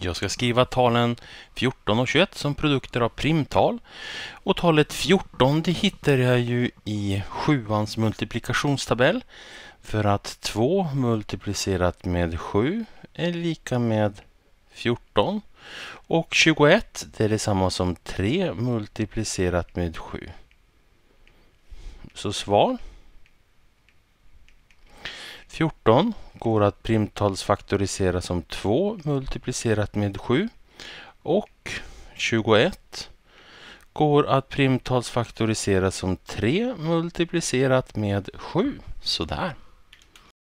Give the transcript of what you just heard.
Jag ska skriva talen 14 och 21 som produkter av primtal. Och talet 14 det hittar jag ju i sjuans multiplikationstabell. För att 2 multiplicerat med 7 är lika med 14. Och 21 det är detsamma som 3 multiplicerat med 7. Så svar 14 går att primtalsfaktorisera som 2 multiplicerat med 7 och 21 går att primtalsfaktorisera som 3 multiplicerat med 7. Sådär.